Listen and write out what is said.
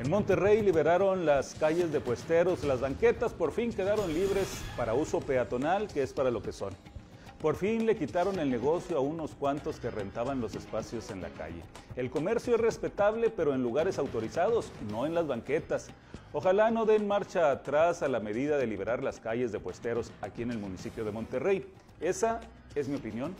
En Monterrey liberaron las calles de puesteros, las banquetas por fin quedaron libres para uso peatonal, que es para lo que son. Por fin le quitaron el negocio a unos cuantos que rentaban los espacios en la calle. El comercio es respetable, pero en lugares autorizados, no en las banquetas. Ojalá no den marcha atrás a la medida de liberar las calles de puesteros aquí en el municipio de Monterrey. Esa es mi opinión.